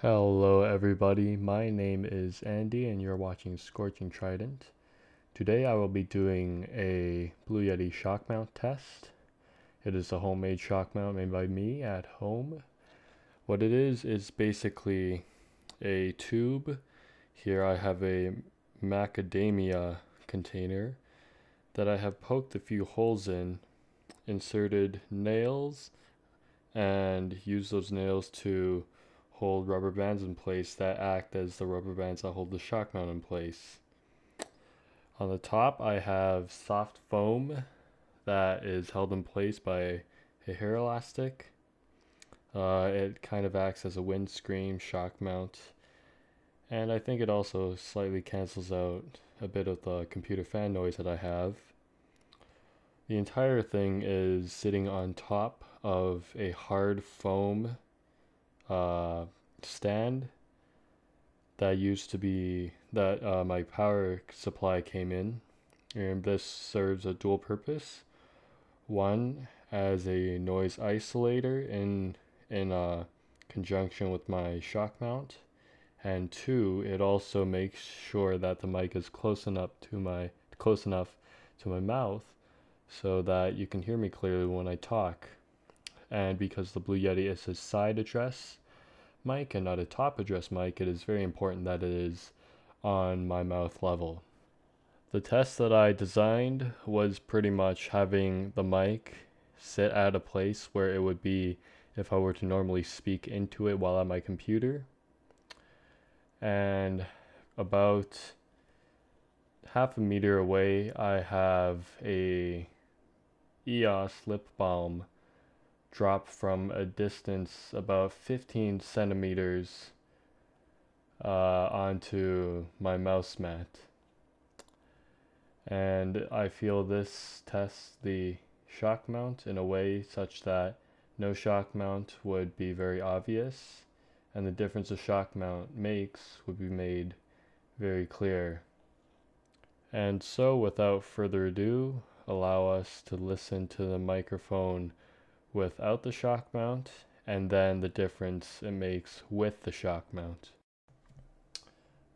Hello everybody, my name is Andy and you're watching Scorching Trident. Today I will be doing a Blue Yeti shock mount test. It is a homemade shock mount made by me at home. What it is is basically a tube. Here I have a macadamia container that I have poked a few holes in, inserted nails, and used those nails to hold rubber bands in place that act as the rubber bands that hold the shock mount in place. On the top I have soft foam that is held in place by a hair elastic. Uh, it kind of acts as a windscreen shock mount and I think it also slightly cancels out a bit of the computer fan noise that I have. The entire thing is sitting on top of a hard foam uh, stand that used to be that uh, my power supply came in. And this serves a dual purpose. One as a noise isolator in in uh, conjunction with my shock mount and two it also makes sure that the mic is close enough to my close enough to my mouth so that you can hear me clearly when I talk and because the Blue Yeti is a side address mic and not a top address mic, it is very important that it is on my mouth level. The test that I designed was pretty much having the mic sit at a place where it would be if I were to normally speak into it while at my computer. And about half a meter away, I have a EOS lip balm drop from a distance about 15 centimeters uh, onto my mouse mat. And I feel this tests the shock mount in a way such that no shock mount would be very obvious and the difference a shock mount makes would be made very clear. And so without further ado, allow us to listen to the microphone without the shock mount and then the difference it makes with the shock mount.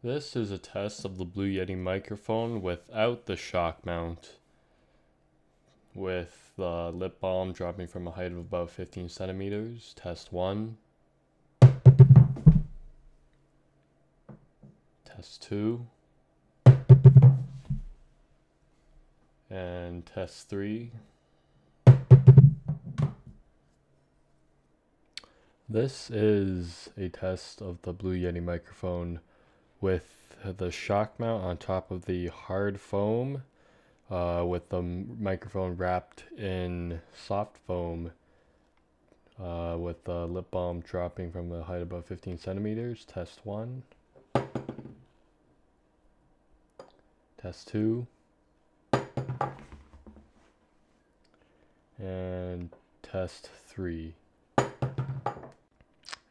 This is a test of the Blue Yeti microphone without the shock mount with the lip balm dropping from a height of about 15 centimeters. Test 1. Test 2. And test 3. This is a test of the Blue Yeti microphone with the shock mount on top of the hard foam uh, with the microphone wrapped in soft foam uh, with the lip balm dropping from a height above 15 centimeters. Test 1. Test 2. And test 3.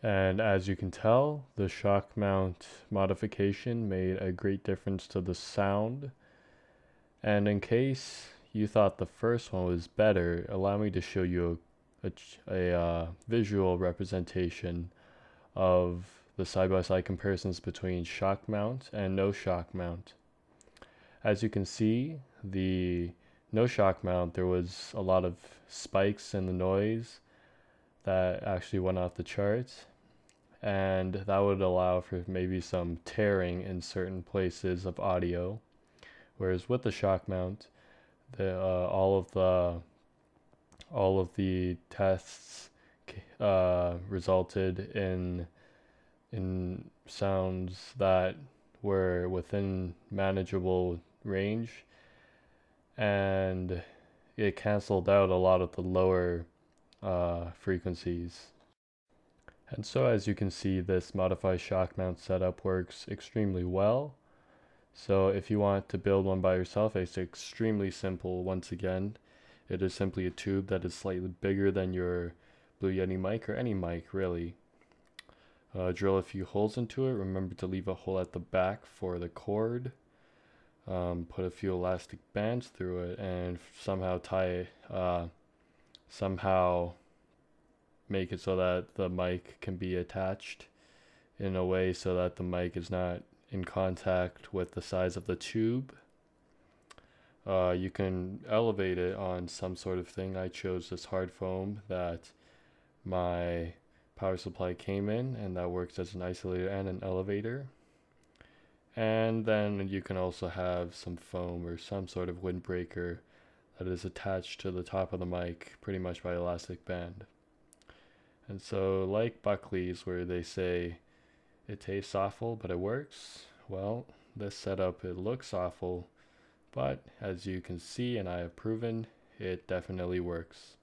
And as you can tell, the shock mount modification made a great difference to the sound. And in case you thought the first one was better, allow me to show you a, a, a uh, visual representation of the side-by-side -side comparisons between shock mount and no shock mount. As you can see, the no shock mount, there was a lot of spikes in the noise that actually went off the charts and that would allow for maybe some tearing in certain places of audio. Whereas with the shock mount, the uh, all of the all of the tests uh, resulted in in sounds that were within manageable range, and it canceled out a lot of the lower uh, frequencies. And so as you can see, this modified shock mount setup works extremely well. So if you want to build one by yourself, it's extremely simple. Once again, it is simply a tube that is slightly bigger than your Blue Yeti mic or any mic really. Uh, drill a few holes into it. Remember to leave a hole at the back for the cord. Um, put a few elastic bands through it and somehow tie uh, somehow make it so that the mic can be attached in a way so that the mic is not in contact with the size of the tube. Uh, you can elevate it on some sort of thing. I chose this hard foam that my power supply came in and that works as an isolator and an elevator. And then you can also have some foam or some sort of windbreaker that is attached to the top of the mic pretty much by elastic band. And so like Buckley's where they say it tastes awful but it works, well this setup it looks awful but as you can see and I have proven it definitely works.